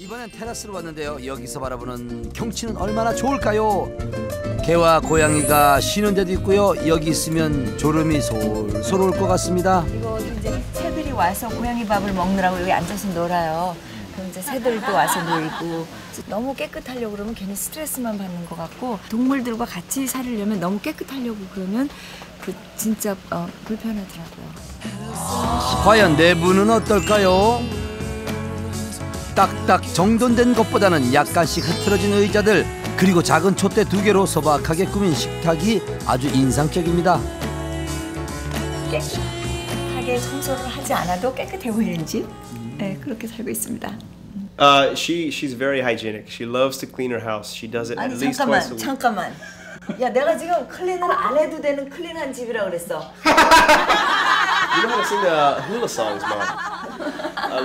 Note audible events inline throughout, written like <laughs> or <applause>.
이번엔 테라스로 왔는데요. 여기서 바라보는 경치는 얼마나 좋을까요? 개와 고양이가 쉬는 데도 있고요. 여기 있으면 졸음이 솔솔 올 것 같습니다. 이거 이제 새들이 와서 고양이 밥을 먹느라고 여기 앉아서 놀아요. 그럼 이제 새들도 와서 놀고 너무 깨끗하려고 그러면 괜히 스트레스만 받는 것 같고 동물들과 같이 살으려면 너무 깨끗하려고 그러면 그 진짜 어, 불편하더라고요. 과연 내부는 어떨까요? 딱딱 정돈된 것보다는 약간씩 흐트러진 의자들 그리고 작은 촛대 두 개로 소박하게 꾸민 식탁이 아주 인상적입니다. 깨끗하게 청소를 하지 않아도 깨끗해 보이는 집. 네, 그렇게 살고 있습니다. Uh, she she's very hygienic. She loves to clean her house. She does it at 아니 least twice a 잠깐만 week. 잠깐만. 야 내가 지금 clean을 안 해도 되는 clean한 집이라 그랬어. <laughs> You know how to sing the hula songs, mom?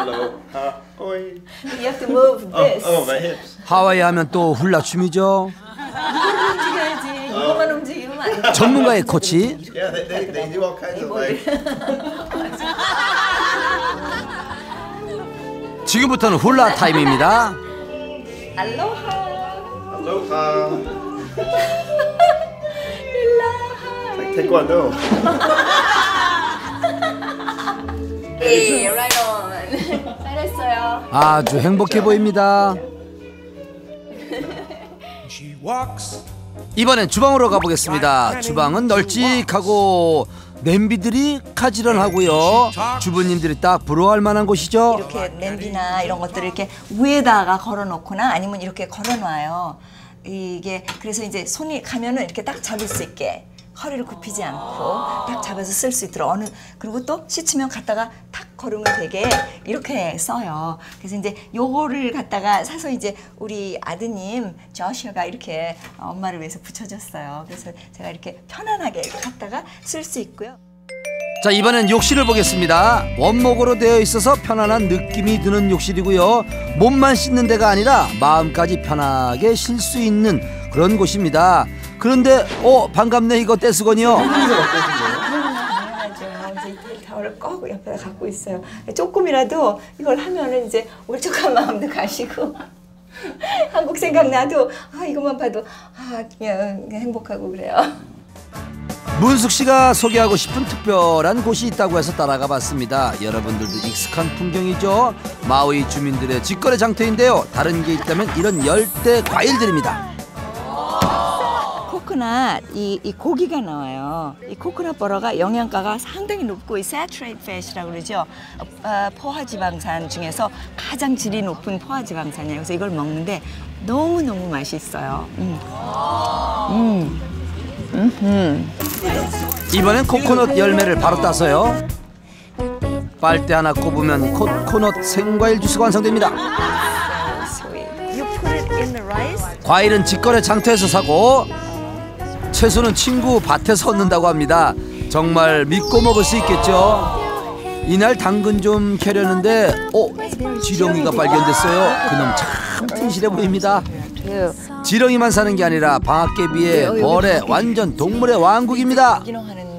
Hello, ha, oi. You have to move Oh, this. oh, my hips. 하와이 하면 또 훌라춤이죠. 움직여야지. 이거만 움직이면 안 돼. 전문가의 코치 Yeah, they, they, they do all kinds of like. 지금부터는 훌라 타임입니다. 알로하. Taekwondo. 네, right on. 잘했어요. 아주 행복해 보입니다. 이번엔 주방으로 가보겠습니다. 주방은 널찍하고 냄비들이 가지런하고요. 주부님들이 딱 부러워할 만한 곳이죠. 이렇게 냄비나 이런 것들을 이렇게 위에다가 걸어놓거나 아니면 이렇게 걸어놔요. 이게 그래서 이제 손이 가면은 이렇게 딱 잡을 수 있게 허리를 굽히지 않고 딱 잡아서 쓸 수 있도록 어느 그리고 또 씻으면 갖다가 탁 걸으면 되게 이렇게 써요. 그래서 이제 요거를 갖다가 사서 이제 우리 아드님 저시아가 이렇게 엄마를 위해서 붙여줬어요. 그래서 제가 이렇게 편안하게 갖다가 쓸 수 있고요. 자 이번엔 욕실을 보겠습니다. 원목으로 되어 있어서 편안한 느낌이 드는 욕실이고요. 몸만 씻는 데가 아니라 마음까지 편하게 쉴 수 있는 그런 곳입니다. 그런데 어 반갑네 이거 떼수건이요. 타월을 꼭 옆에다 갖고 있어요. 조금이라도 이걸 하면은 이제 울적한 마음도 가시고 <laughs> 한국 생각나도 아 이것만 봐도 아 그냥 행복하고 그래요. 문숙 씨가 소개하고 싶은 특별한 곳이 있다고 해서 따라가 봤습니다. 여러분들도 익숙한 풍경이죠. 마우이 주민들의 직거래 장터인데요. 다른 게 있다면 이런 열대 과일들입니다. 코코넛 이, 이 고기가 나와요. 이 코코넛 버러가 영양가가 상당히 높고 이 saturated fat이라고 그러죠. 어, 포화지방산 중에서 가장 질이 높은 포화지방산이에요. 그래서 이걸 먹는데 너무 너무 맛있어요. 음. 이번엔 코코넛 열매를 바로 따서요. 빨대 하나 꼽으면 코코넛 생과일 주스가 완성됩니다. 과일은 직거래 장터에서 사고 채소는 친구 밭에서 얻는다고 합니다. 정말 믿고 먹을 수 있겠죠. 이날 당근 좀 캐려는데 어 지렁이가 발견됐어요. 그놈 참 튼실해 보입니다. 지렁이만 사는 게 아니라 방앗개비에 벌에 완전 동물의 왕국입니다.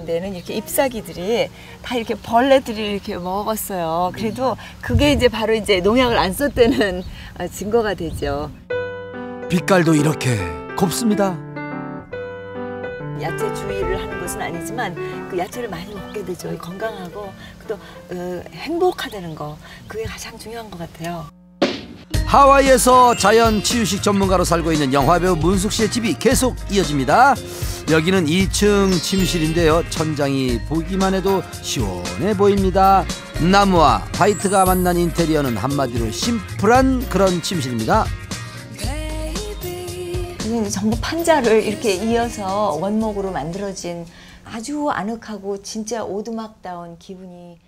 데는 이렇게 잎사귀들이 다 이렇게 벌레들이 이렇게 먹었어요. 그래도 그게 이제 바로 이제 농약을 안 썼다는 어, <laughs> 증거가 되죠. 빛깔도 이렇게 곱습니다. 야채 주의를 하는 것은 아니지만 그 야채를 많이 먹게 되죠. 건강하고 또 어, 행복하다는 거 그게 가장 중요한 것 같아요. 하와이에서 자연 치유식 전문가로 살고 있는 영화배우 문숙 씨의 집이 계속 이어집니다. 여기는 2층 침실인데요. 천장이 보기만 해도 시원해 보입니다. 나무와 화이트가 만난 인테리어는 한마디로 심플한 그런 침실입니다. 이제 전부 판자를 이렇게 이어서 원목으로 만들어진 아주 아늑하고 진짜 오두막다운 기분이